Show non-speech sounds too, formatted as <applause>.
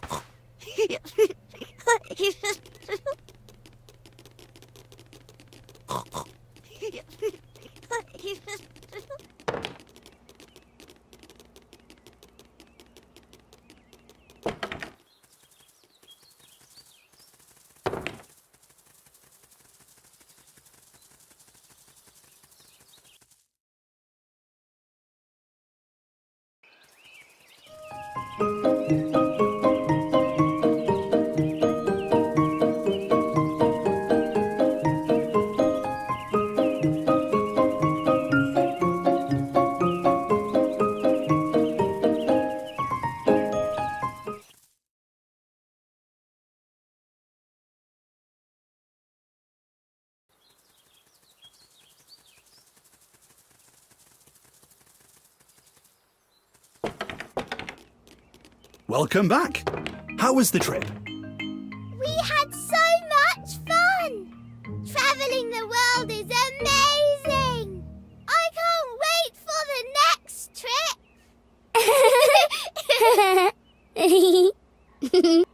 <laughs> He's just Welcome back. How was the trip? We had so much fun. Travelling the world is amazing. I can't wait for the next trip. <laughs>